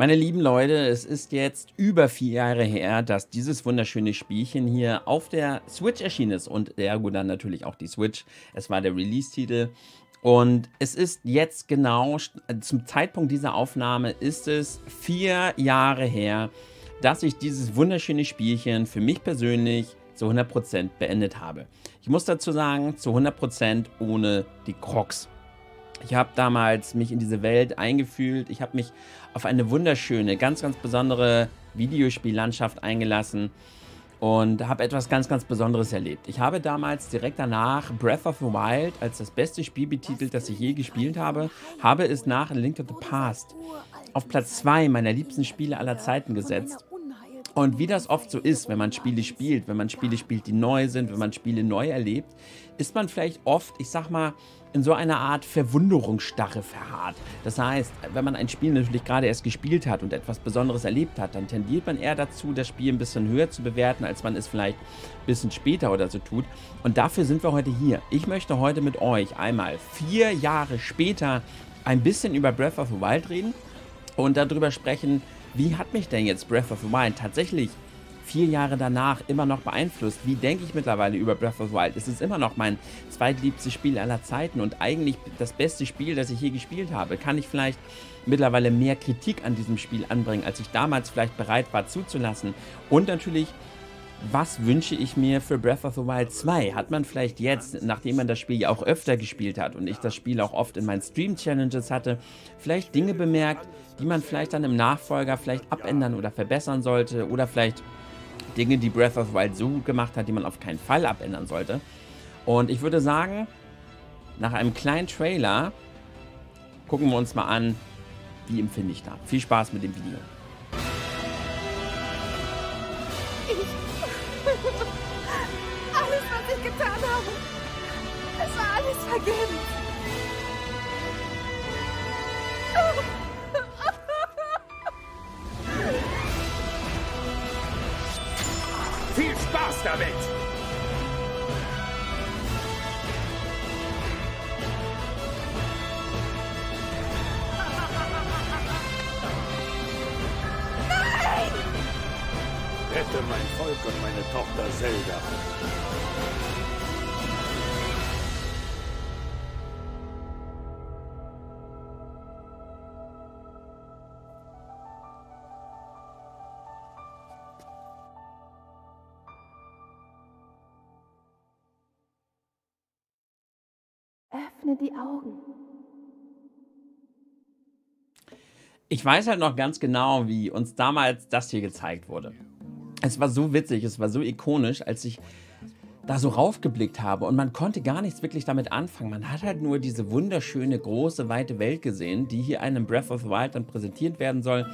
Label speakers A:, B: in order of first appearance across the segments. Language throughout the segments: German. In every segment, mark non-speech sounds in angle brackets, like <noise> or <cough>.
A: Meine lieben Leute, es ist jetzt über vier Jahre her, dass dieses wunderschöne Spielchen hier auf der Switch erschienen ist und ergo dann natürlich auch die Switch. Es war der Release-Titel und es ist jetzt genau, zum Zeitpunkt dieser Aufnahme ist es vier Jahre her, dass ich dieses wunderschöne Spielchen für mich persönlich zu 100% beendet habe. Ich muss dazu sagen, zu 100% ohne die Crocs. Ich habe damals mich in diese Welt eingefühlt. Ich habe mich auf eine wunderschöne, ganz, ganz besondere Videospiellandschaft eingelassen und habe etwas ganz, ganz Besonderes erlebt. Ich habe damals direkt danach Breath of the Wild als das beste Spiel betitelt, das ich je gespielt habe, habe es nach Link to the Past auf Platz 2 meiner liebsten Spiele aller Zeiten gesetzt und wie das oft so ist, wenn man Spiele spielt, wenn man Spiele spielt, die neu sind, wenn man Spiele neu erlebt, ist man vielleicht oft, ich sag mal, in so einer Art Verwunderungsstarre verharrt. Das heißt, wenn man ein Spiel natürlich gerade erst gespielt hat und etwas Besonderes erlebt hat, dann tendiert man eher dazu, das Spiel ein bisschen höher zu bewerten, als man es vielleicht ein bisschen später oder so tut. Und dafür sind wir heute hier. Ich möchte heute mit euch einmal vier Jahre später ein bisschen über Breath of the Wild reden und darüber sprechen, wie hat mich denn jetzt Breath of the Wild tatsächlich vier Jahre danach immer noch beeinflusst? Wie denke ich mittlerweile über Breath of the Wild? Es ist immer noch mein zweitliebstes Spiel aller Zeiten und eigentlich das beste Spiel, das ich je gespielt habe. Kann ich vielleicht mittlerweile mehr Kritik an diesem Spiel anbringen, als ich damals vielleicht bereit war zuzulassen? Und natürlich was wünsche ich mir für Breath of the Wild 2? Hat man vielleicht jetzt, nachdem man das Spiel ja auch öfter gespielt hat und ich das Spiel auch oft in meinen Stream-Challenges hatte, vielleicht Dinge bemerkt, die man vielleicht dann im Nachfolger vielleicht abändern oder verbessern sollte oder vielleicht Dinge, die Breath of the Wild so gut gemacht hat, die man auf keinen Fall abändern sollte. Und ich würde sagen, nach einem kleinen Trailer gucken wir uns mal an, wie empfinde ich da. Viel Spaß mit dem Video.
B: Rette mein Volk und meine Tochter Zelda.
C: Öffne die Augen.
A: Ich weiß halt noch ganz genau, wie uns damals das hier gezeigt wurde. Es war so witzig, es war so ikonisch, als ich da so raufgeblickt habe und man konnte gar nichts wirklich damit anfangen. Man hat halt nur diese wunderschöne, große, weite Welt gesehen, die hier einem Breath of the Wild dann präsentiert werden soll.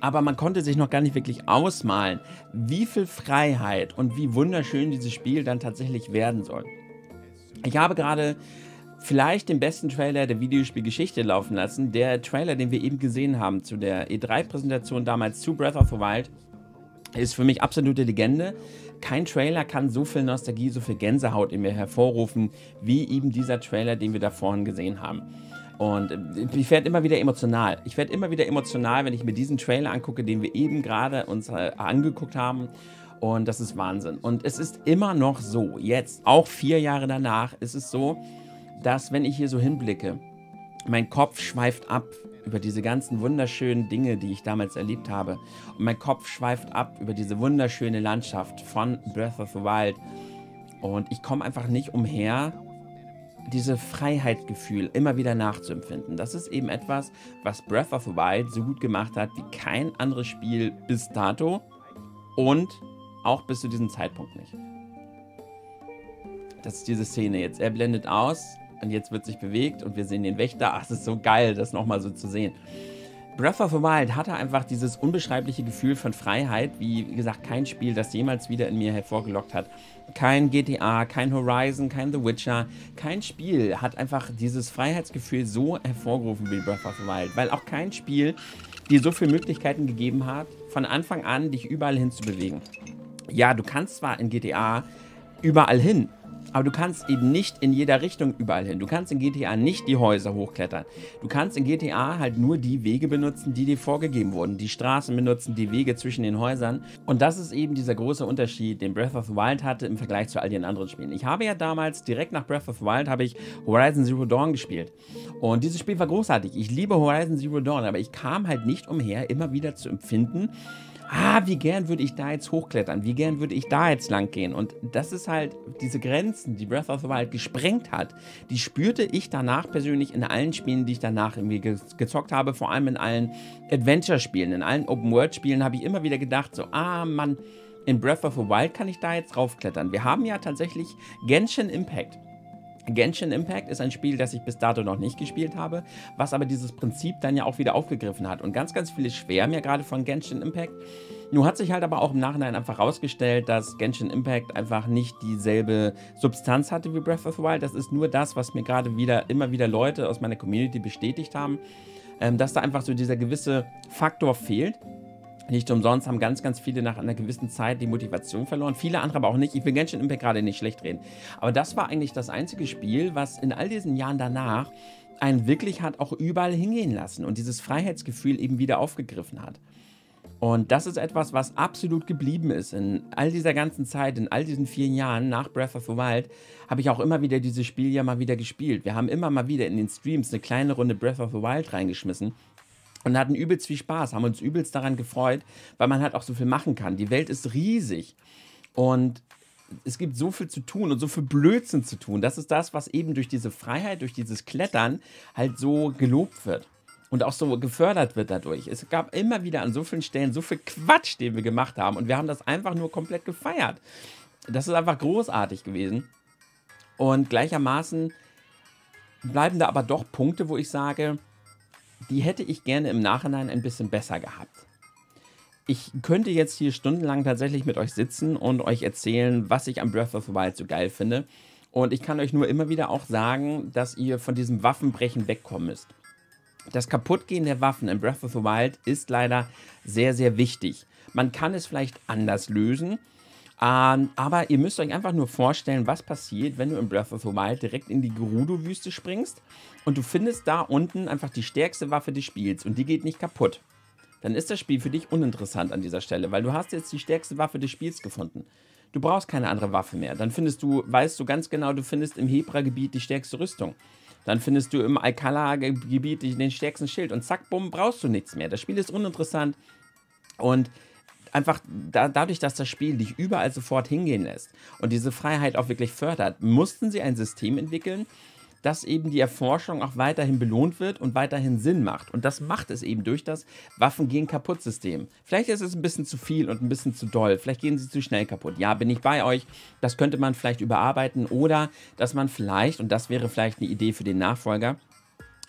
A: Aber man konnte sich noch gar nicht wirklich ausmalen, wie viel Freiheit und wie wunderschön dieses Spiel dann tatsächlich werden soll. Ich habe gerade vielleicht den besten Trailer der Videospielgeschichte laufen lassen. Der Trailer, den wir eben gesehen haben zu der E3-Präsentation damals zu Breath of the Wild, ist für mich absolute Legende. Kein Trailer kann so viel Nostalgie, so viel Gänsehaut in mir hervorrufen, wie eben dieser Trailer, den wir da vorhin gesehen haben. Und äh, ich werde immer wieder emotional. Ich werde immer wieder emotional, wenn ich mir diesen Trailer angucke, den wir eben gerade uns äh, angeguckt haben. Und das ist Wahnsinn. Und es ist immer noch so, jetzt, auch vier Jahre danach, ist es so, dass wenn ich hier so hinblicke, mein Kopf schweift ab über diese ganzen wunderschönen Dinge, die ich damals erlebt habe. Und mein Kopf schweift ab über diese wunderschöne Landschaft von Breath of the Wild. Und ich komme einfach nicht umher, dieses Freiheitsgefühl immer wieder nachzuempfinden. Das ist eben etwas, was Breath of the Wild so gut gemacht hat wie kein anderes Spiel bis dato und auch bis zu diesem Zeitpunkt nicht. Das ist diese Szene jetzt. Er blendet aus, und jetzt wird sich bewegt und wir sehen den Wächter. Ach, es ist so geil, das nochmal so zu sehen. Breath of the Wild hatte einfach dieses unbeschreibliche Gefühl von Freiheit, wie gesagt, kein Spiel, das jemals wieder in mir hervorgelockt hat. Kein GTA, kein Horizon, kein The Witcher, kein Spiel hat einfach dieses Freiheitsgefühl so hervorgerufen wie Breath of the Wild, weil auch kein Spiel dir so viele Möglichkeiten gegeben hat, von Anfang an dich überall hin zu bewegen. Ja, du kannst zwar in GTA überall hin, Aber du kannst eben nicht in jeder Richtung überall hin. Du kannst in GTA nicht die Häuser hochklettern. Du kannst in GTA halt nur die Wege benutzen, die dir vorgegeben wurden. Die Straßen benutzen, die Wege zwischen den Häusern. Und das ist eben dieser große Unterschied, den Breath of the Wild hatte im Vergleich zu all den anderen Spielen. Ich habe ja damals, direkt nach Breath of the Wild, habe ich Horizon Zero Dawn gespielt. Und dieses Spiel war großartig. Ich liebe Horizon Zero Dawn, aber ich kam halt nicht umher, immer wieder zu empfinden, ah, wie gern würde ich da jetzt hochklettern, wie gern würde ich da jetzt lang gehen. Und das ist halt diese Grenzen, die Breath of the Wild gesprengt hat, die spürte ich danach persönlich in allen Spielen, die ich danach irgendwie ge gezockt habe, vor allem in allen Adventure-Spielen, in allen Open-World-Spielen habe ich immer wieder gedacht, so, ah, Mann, in Breath of the Wild kann ich da jetzt raufklettern. Wir haben ja tatsächlich Genshin Impact. Genshin Impact ist ein Spiel, das ich bis dato noch nicht gespielt habe, was aber dieses Prinzip dann ja auch wieder aufgegriffen hat. Und ganz, ganz viele schwärmen ja gerade von Genshin Impact. Nun hat sich halt aber auch im Nachhinein einfach herausgestellt, dass Genshin Impact einfach nicht dieselbe Substanz hatte wie Breath of the Wild. Das ist nur das, was mir gerade wieder immer wieder Leute aus meiner Community bestätigt haben, ähm, dass da einfach so dieser gewisse Faktor fehlt. Nicht umsonst haben ganz, ganz viele nach einer gewissen Zeit die Motivation verloren. Viele andere aber auch nicht. Ich will Genshin Impact gerade nicht schlecht reden. Aber das war eigentlich das einzige Spiel, was in all diesen Jahren danach einen wirklich hat auch überall hingehen lassen und dieses Freiheitsgefühl eben wieder aufgegriffen hat. Und das ist etwas, was absolut geblieben ist. In all dieser ganzen Zeit, in all diesen vielen Jahren nach Breath of the Wild, habe ich auch immer wieder dieses Spiel ja mal wieder gespielt. Wir haben immer mal wieder in den Streams eine kleine Runde Breath of the Wild reingeschmissen und hatten übelst viel Spaß, haben uns übelst daran gefreut, weil man halt auch so viel machen kann. Die Welt ist riesig und es gibt so viel zu tun und so viel Blödsinn zu tun. Das ist das, was eben durch diese Freiheit, durch dieses Klettern halt so gelobt wird und auch so gefördert wird dadurch. Es gab immer wieder an so vielen Stellen so viel Quatsch, den wir gemacht haben und wir haben das einfach nur komplett gefeiert. Das ist einfach großartig gewesen. Und gleichermaßen bleiben da aber doch Punkte, wo ich sage, die hätte ich gerne im Nachhinein ein bisschen besser gehabt. Ich könnte jetzt hier stundenlang tatsächlich mit euch sitzen und euch erzählen, was ich am Breath of the Wild so geil finde. Und ich kann euch nur immer wieder auch sagen, dass ihr von diesem Waffenbrechen wegkommen müsst. Das Kaputtgehen der Waffen in Breath of the Wild ist leider sehr, sehr wichtig. Man kann es vielleicht anders lösen, ähm, aber ihr müsst euch einfach nur vorstellen, was passiert, wenn du in Breath of the Wild direkt in die Gerudo-Wüste springst und du findest da unten einfach die stärkste Waffe des Spiels und die geht nicht kaputt. Dann ist das Spiel für dich uninteressant an dieser Stelle, weil du hast jetzt die stärkste Waffe des Spiels gefunden. Du brauchst keine andere Waffe mehr. Dann findest du, weißt du ganz genau, du findest im Hebra-Gebiet die stärkste Rüstung. Dann findest du im Alcala-Gebiet den stärksten Schild und zack, bumm, brauchst du nichts mehr. Das Spiel ist uninteressant und einfach da, dadurch, dass das Spiel dich überall sofort hingehen lässt und diese Freiheit auch wirklich fördert, mussten sie ein System entwickeln, dass eben die Erforschung auch weiterhin belohnt wird und weiterhin Sinn macht. Und das macht es eben durch das Waffen gehen kaputt System. Vielleicht ist es ein bisschen zu viel und ein bisschen zu doll. Vielleicht gehen sie zu schnell kaputt. Ja, bin ich bei euch. Das könnte man vielleicht überarbeiten oder dass man vielleicht, und das wäre vielleicht eine Idee für den Nachfolger,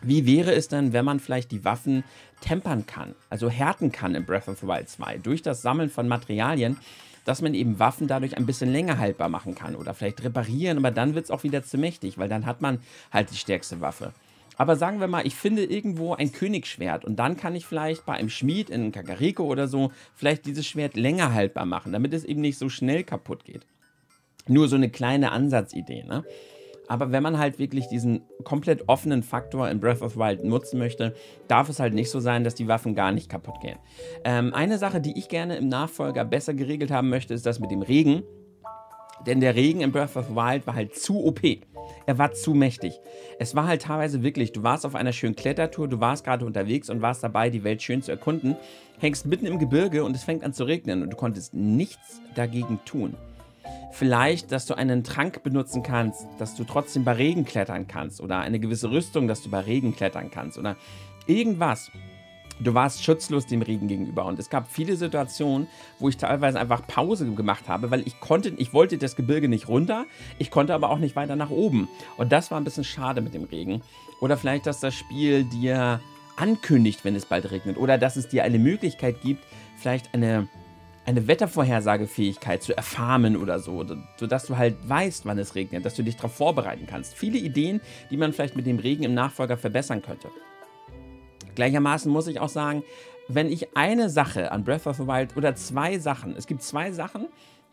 A: wie wäre es denn, wenn man vielleicht die Waffen tempern kann, also härten kann in Breath of the Wild 2 durch das Sammeln von Materialien, dass man eben Waffen dadurch ein bisschen länger haltbar machen kann oder vielleicht reparieren, aber dann wird es auch wieder zu mächtig, weil dann hat man halt die stärkste Waffe. Aber sagen wir mal, ich finde irgendwo ein Königsschwert und dann kann ich vielleicht bei einem Schmied in Kakariko oder so vielleicht dieses Schwert länger haltbar machen, damit es eben nicht so schnell kaputt geht. Nur so eine kleine Ansatzidee, ne? Aber wenn man halt wirklich diesen komplett offenen Faktor in Breath of the Wild nutzen möchte, darf es halt nicht so sein, dass die Waffen gar nicht kaputt gehen. Ähm, eine Sache, die ich gerne im Nachfolger besser geregelt haben möchte, ist das mit dem Regen. Denn der Regen in Breath of the Wild war halt zu OP. Er war zu mächtig. Es war halt teilweise wirklich, du warst auf einer schönen Klettertour, du warst gerade unterwegs und warst dabei, die Welt schön zu erkunden, hängst mitten im Gebirge und es fängt an zu regnen und du konntest nichts dagegen tun. Vielleicht, dass du einen Trank benutzen kannst, dass du trotzdem bei Regen klettern kannst oder eine gewisse Rüstung, dass du bei Regen klettern kannst oder irgendwas. Du warst schutzlos dem Regen gegenüber und es gab viele Situationen, wo ich teilweise einfach Pause gemacht habe, weil ich konnte, ich wollte das Gebirge nicht runter, ich konnte aber auch nicht weiter nach oben und das war ein bisschen schade mit dem Regen. Oder vielleicht, dass das Spiel dir ankündigt, wenn es bald regnet oder dass es dir eine Möglichkeit gibt, vielleicht eine eine Wettervorhersagefähigkeit zu erfarmen oder so, sodass du halt weißt, wann es regnet, dass du dich darauf vorbereiten kannst. Viele Ideen, die man vielleicht mit dem Regen im Nachfolger verbessern könnte. Gleichermaßen muss ich auch sagen, wenn ich eine Sache an Breath of the Wild oder zwei Sachen, es gibt zwei Sachen,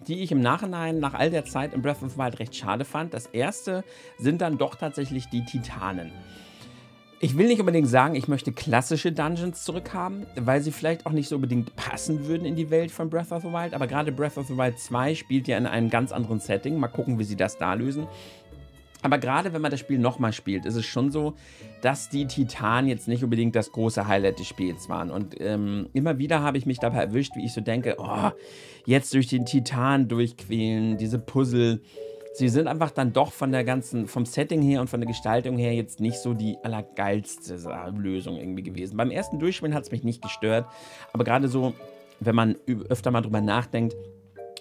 A: die ich im Nachhinein nach all der Zeit in Breath of the Wild recht schade fand. Das erste sind dann doch tatsächlich die Titanen. Ich will nicht unbedingt sagen, ich möchte klassische Dungeons zurückhaben, weil sie vielleicht auch nicht so unbedingt passen würden in die Welt von Breath of the Wild. Aber gerade Breath of the Wild 2 spielt ja in einem ganz anderen Setting. Mal gucken, wie sie das da lösen. Aber gerade wenn man das Spiel nochmal spielt, ist es schon so, dass die Titanen jetzt nicht unbedingt das große Highlight des Spiels waren. Und ähm, immer wieder habe ich mich dabei erwischt, wie ich so denke, oh, jetzt durch den Titan durchquälen, diese Puzzle. Sie sind einfach dann doch von der ganzen, vom Setting her und von der Gestaltung her jetzt nicht so die allergeilste Lösung irgendwie gewesen. Beim ersten Durchspielen hat es mich nicht gestört, aber gerade so, wenn man öfter mal drüber nachdenkt,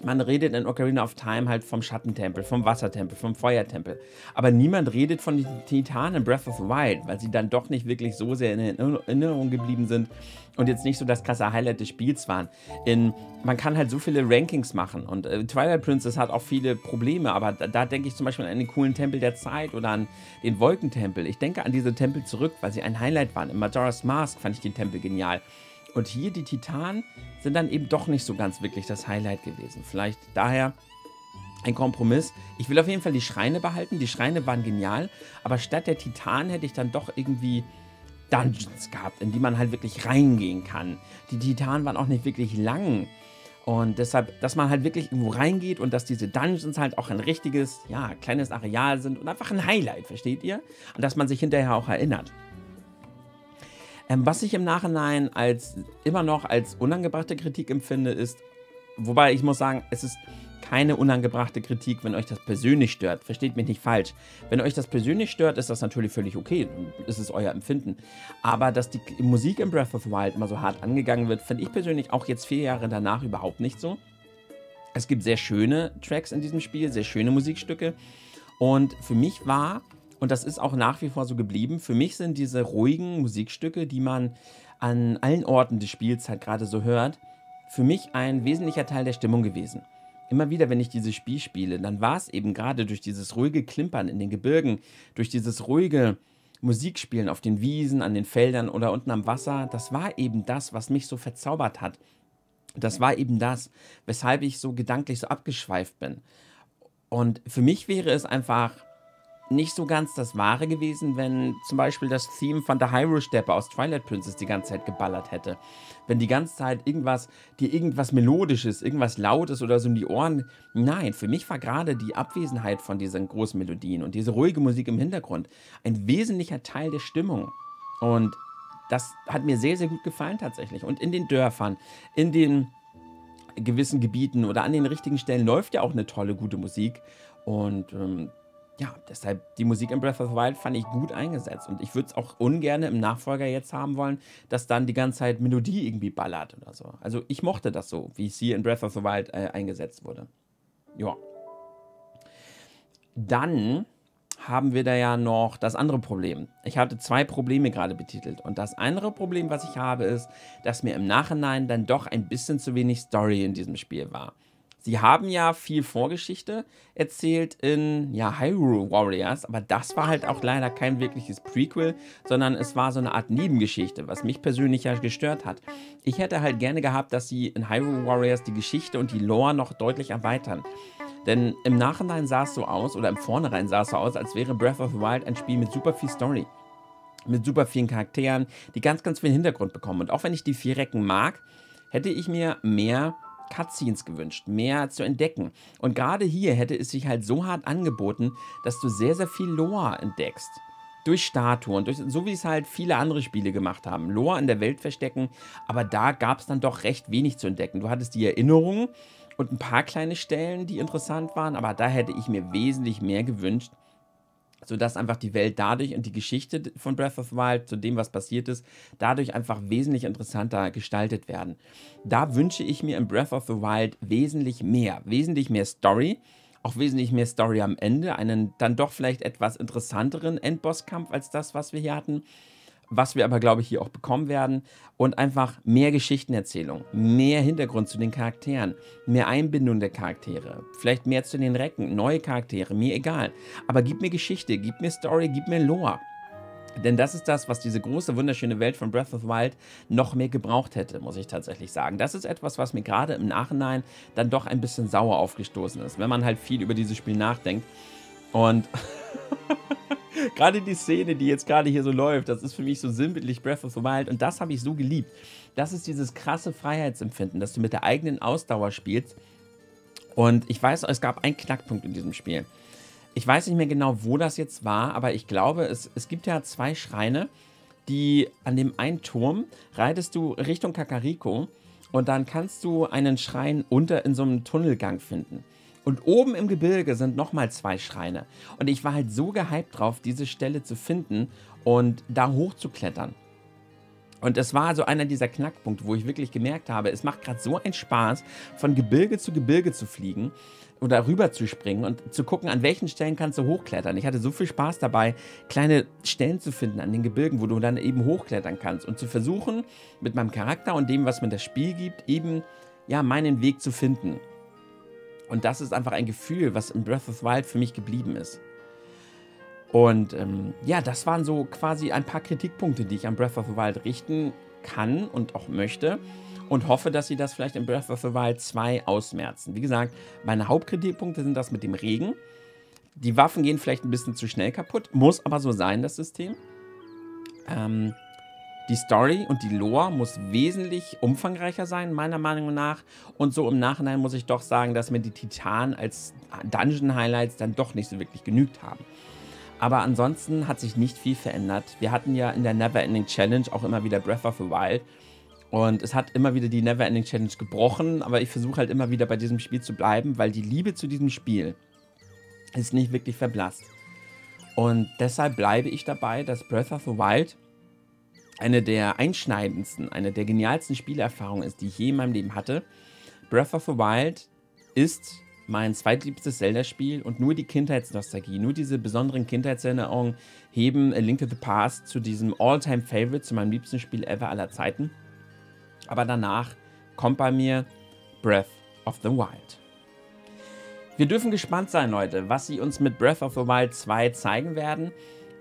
A: man redet in Ocarina of Time halt vom Schattentempel, vom Wassertempel, vom Feuertempel. Aber niemand redet von den Titanen in Breath of the Wild, weil sie dann doch nicht wirklich so sehr in Erinnerung geblieben sind und jetzt nicht so das krasse Highlight des Spiels waren. In, man kann halt so viele Rankings machen und äh, Twilight Princess hat auch viele Probleme, aber da, da denke ich zum Beispiel an den coolen Tempel der Zeit oder an den Wolkentempel. Ich denke an diese Tempel zurück, weil sie ein Highlight waren. In Majora's Mask fand ich den Tempel genial. Und hier die Titanen sind dann eben doch nicht so ganz wirklich das Highlight gewesen. Vielleicht daher ein Kompromiss. Ich will auf jeden Fall die Schreine behalten. Die Schreine waren genial, aber statt der Titanen hätte ich dann doch irgendwie Dungeons gehabt, in die man halt wirklich reingehen kann. Die Titanen waren auch nicht wirklich lang. Und deshalb, dass man halt wirklich irgendwo reingeht und dass diese Dungeons halt auch ein richtiges, ja, kleines Areal sind und einfach ein Highlight, versteht ihr? Und dass man sich hinterher auch erinnert. Ähm, was ich im Nachhinein als immer noch als unangebrachte Kritik empfinde, ist, wobei ich muss sagen, es ist keine unangebrachte Kritik, wenn euch das persönlich stört. Versteht mich nicht falsch. Wenn euch das persönlich stört, ist das natürlich völlig okay. Ist es euer Empfinden. Aber dass die Musik in Breath of the Wild immer so hart angegangen wird, finde ich persönlich auch jetzt vier Jahre danach überhaupt nicht so. Es gibt sehr schöne Tracks in diesem Spiel, sehr schöne Musikstücke. Und für mich war und das ist auch nach wie vor so geblieben. Für mich sind diese ruhigen Musikstücke, die man an allen Orten des Spiels halt gerade so hört, für mich ein wesentlicher Teil der Stimmung gewesen. Immer wieder, wenn ich dieses Spiel spiele, dann war es eben gerade durch dieses ruhige Klimpern in den Gebirgen, durch dieses ruhige Musikspielen auf den Wiesen, an den Feldern oder unten am Wasser, das war eben das, was mich so verzaubert hat. Das war eben das, weshalb ich so gedanklich so abgeschweift bin. Und für mich wäre es einfach nicht so ganz das Wahre gewesen, wenn zum Beispiel das Theme von der Hyrule-Steppe aus Twilight Princess die ganze Zeit geballert hätte. Wenn die ganze Zeit irgendwas, dir irgendwas Melodisches, irgendwas Lautes oder so in die Ohren. Nein, für mich war gerade die Abwesenheit von diesen großen Melodien und diese ruhige Musik im Hintergrund ein wesentlicher Teil der Stimmung. Und das hat mir sehr, sehr gut gefallen tatsächlich. Und in den Dörfern, in den gewissen Gebieten oder an den richtigen Stellen läuft ja auch eine tolle, gute Musik. Und ähm, ja, deshalb die Musik in Breath of the Wild fand ich gut eingesetzt. Und ich würde es auch ungern im Nachfolger jetzt haben wollen, dass dann die ganze Zeit Melodie irgendwie ballert oder so. Also ich mochte das so, wie es hier in Breath of the Wild äh, eingesetzt wurde. Ja. Dann haben wir da ja noch das andere Problem. Ich hatte zwei Probleme gerade betitelt. Und das andere Problem, was ich habe, ist, dass mir im Nachhinein dann doch ein bisschen zu wenig Story in diesem Spiel war. Sie haben ja viel Vorgeschichte erzählt in ja, Hyrule Warriors, aber das war halt auch leider kein wirkliches Prequel, sondern es war so eine Art Nebengeschichte, was mich persönlich ja gestört hat. Ich hätte halt gerne gehabt, dass sie in Hyrule Warriors die Geschichte und die Lore noch deutlich erweitern. Denn im Nachhinein sah es so aus, oder im Vornherein sah es so aus, als wäre Breath of the Wild ein Spiel mit super viel Story. Mit super vielen Charakteren, die ganz, ganz viel Hintergrund bekommen. Und auch wenn ich die vier Recken mag, hätte ich mir mehr Cutscenes gewünscht, mehr zu entdecken. Und gerade hier hätte es sich halt so hart angeboten, dass du sehr, sehr viel Lore entdeckst. Durch Statuen, durch, so wie es halt viele andere Spiele gemacht haben. Lore in der Welt verstecken, aber da gab es dann doch recht wenig zu entdecken. Du hattest die Erinnerungen und ein paar kleine Stellen, die interessant waren, aber da hätte ich mir wesentlich mehr gewünscht, sodass einfach die Welt dadurch und die Geschichte von Breath of the Wild zu dem, was passiert ist, dadurch einfach wesentlich interessanter gestaltet werden. Da wünsche ich mir in Breath of the Wild wesentlich mehr, wesentlich mehr Story, auch wesentlich mehr Story am Ende, einen dann doch vielleicht etwas interessanteren Endbosskampf als das, was wir hier hatten was wir aber, glaube ich, hier auch bekommen werden. Und einfach mehr Geschichtenerzählung, mehr Hintergrund zu den Charakteren, mehr Einbindung der Charaktere, vielleicht mehr zu den Recken, neue Charaktere, mir egal. Aber gib mir Geschichte, gib mir Story, gib mir Lore. Denn das ist das, was diese große, wunderschöne Welt von Breath of the Wild noch mehr gebraucht hätte, muss ich tatsächlich sagen. Das ist etwas, was mir gerade im Nachhinein dann doch ein bisschen sauer aufgestoßen ist, wenn man halt viel über dieses Spiel nachdenkt. Und <laughs> <laughs> gerade die Szene, die jetzt gerade hier so läuft, das ist für mich so sinnbildlich Breath of the Wild und das habe ich so geliebt. Das ist dieses krasse Freiheitsempfinden, dass du mit der eigenen Ausdauer spielst. Und ich weiß, es gab einen Knackpunkt in diesem Spiel. Ich weiß nicht mehr genau, wo das jetzt war, aber ich glaube, es, es gibt ja zwei Schreine, die an dem einen Turm reitest du Richtung Kakariko und dann kannst du einen Schrein unter in so einem Tunnelgang finden. Und oben im Gebirge sind nochmal zwei Schreine. Und ich war halt so gehypt drauf, diese Stelle zu finden und da hochzuklettern. Und es war so einer dieser Knackpunkte, wo ich wirklich gemerkt habe, es macht gerade so einen Spaß, von Gebirge zu Gebirge zu fliegen oder rüber zu springen und zu gucken, an welchen Stellen kannst du hochklettern. Ich hatte so viel Spaß dabei, kleine Stellen zu finden an den Gebirgen, wo du dann eben hochklettern kannst und zu versuchen, mit meinem Charakter und dem, was mir das Spiel gibt, eben ja meinen Weg zu finden. Und das ist einfach ein Gefühl, was in Breath of the Wild für mich geblieben ist. Und ähm, ja, das waren so quasi ein paar Kritikpunkte, die ich an Breath of the Wild richten kann und auch möchte. Und hoffe, dass sie das vielleicht in Breath of the Wild 2 ausmerzen. Wie gesagt, meine Hauptkritikpunkte sind das mit dem Regen. Die Waffen gehen vielleicht ein bisschen zu schnell kaputt. Muss aber so sein, das System. Ähm, die Story und die Lore muss wesentlich umfangreicher sein, meiner Meinung nach. Und so im Nachhinein muss ich doch sagen, dass mir die Titanen als Dungeon-Highlights dann doch nicht so wirklich genügt haben. Aber ansonsten hat sich nicht viel verändert. Wir hatten ja in der Neverending Challenge auch immer wieder Breath of the Wild. Und es hat immer wieder die Neverending Challenge gebrochen, aber ich versuche halt immer wieder bei diesem Spiel zu bleiben, weil die Liebe zu diesem Spiel ist nicht wirklich verblasst. Und deshalb bleibe ich dabei, dass Breath of the Wild eine der einschneidendsten, eine der genialsten Spielerfahrungen ist, die ich je in meinem Leben hatte. Breath of the Wild ist mein zweitliebstes Zelda-Spiel und nur die Kindheitsnostalgie, nur diese besonderen Kindheitserinnerungen heben A Link to the Past zu diesem All-Time-Favorite, zu meinem liebsten Spiel ever aller Zeiten. Aber danach kommt bei mir Breath of the Wild. Wir dürfen gespannt sein, Leute, was sie uns mit Breath of the Wild 2 zeigen werden.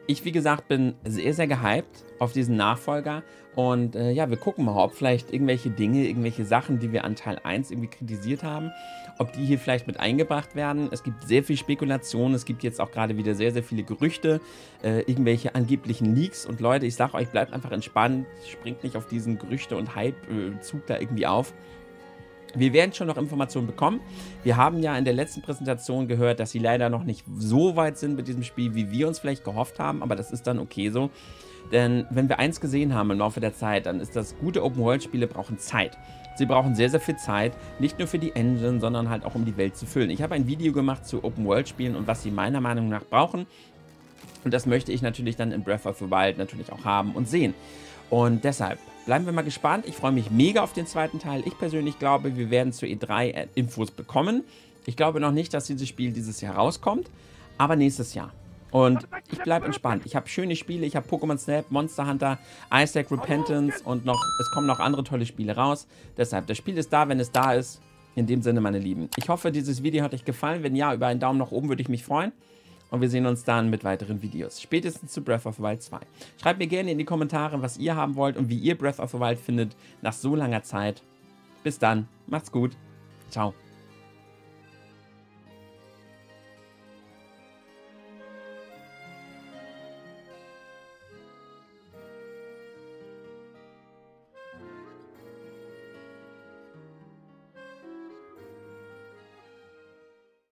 A: Ich, wie gesagt, bin sehr, sehr gehypt auf diesen Nachfolger. Und äh, ja, wir gucken mal, ob vielleicht irgendwelche Dinge, irgendwelche Sachen, die wir an Teil 1 irgendwie kritisiert haben, ob die hier vielleicht mit eingebracht werden. Es gibt sehr viel Spekulation, es gibt jetzt auch gerade wieder sehr, sehr viele Gerüchte, äh, irgendwelche angeblichen Leaks. Und Leute, ich sage euch, bleibt einfach entspannt, springt nicht auf diesen Gerüchte- und Hype-Zug da irgendwie auf. Wir werden schon noch Informationen bekommen. Wir haben ja in der letzten Präsentation gehört, dass sie leider noch nicht so weit sind mit diesem Spiel, wie wir uns vielleicht gehofft haben, aber das ist dann okay so. Denn wenn wir eins gesehen haben im Laufe der Zeit, dann ist das, gute Open-World-Spiele brauchen Zeit. Sie brauchen sehr, sehr viel Zeit, nicht nur für die Engine, sondern halt auch um die Welt zu füllen. Ich habe ein Video gemacht zu Open-World-Spielen und was sie meiner Meinung nach brauchen. Und das möchte ich natürlich dann in Breath of the Wild natürlich auch haben und sehen. Und deshalb bleiben wir mal gespannt. Ich freue mich mega auf den zweiten Teil. Ich persönlich glaube, wir werden zu E3 Infos bekommen. Ich glaube noch nicht, dass dieses Spiel dieses Jahr rauskommt, aber nächstes Jahr. Und ich bleibe entspannt. Ich habe schöne Spiele. Ich habe Pokémon Snap, Monster Hunter, Isaac Repentance und noch, es kommen noch andere tolle Spiele raus. Deshalb, das Spiel ist da, wenn es da ist. In dem Sinne, meine Lieben. Ich hoffe, dieses Video hat euch gefallen. Wenn ja, über einen Daumen nach oben würde ich mich freuen. Und wir sehen uns dann mit weiteren Videos. Spätestens zu Breath of the Wild 2. Schreibt mir gerne in die Kommentare, was ihr haben wollt und wie ihr Breath of the Wild findet nach so langer Zeit. Bis dann. Macht's gut. Ciao.